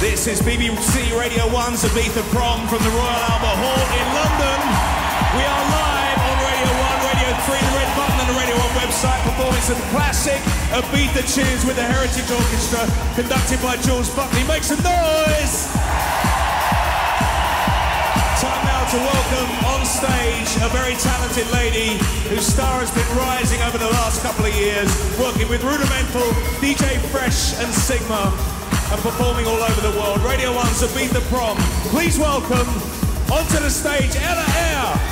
This is BBC Radio 1's Ibiza Prom from the Royal Albert Hall in London. We are live on Radio 1, Radio 3, the Red Button and the Radio 1 website performing some classic Ibiza tunes with the Heritage Orchestra conducted by Jules Buckley. Make some noise! Time now to welcome on stage a very talented lady whose star has been rising over the last couple of years, working with Rudimental, DJ Fresh and Sigma and performing all over the world. Radio 1's Beat the Prom. Please welcome onto the stage Ella Eyre.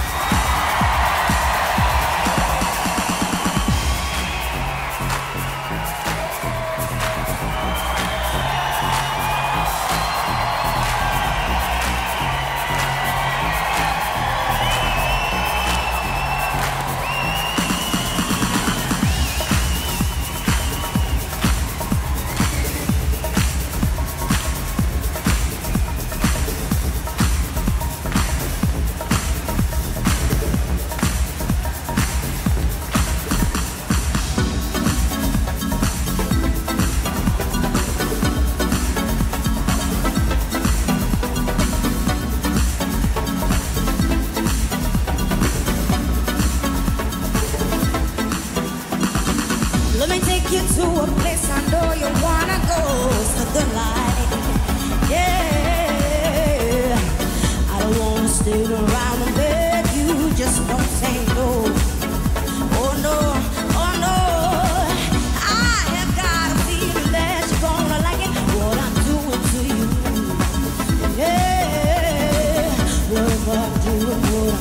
What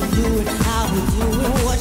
I'm doing how we doing, what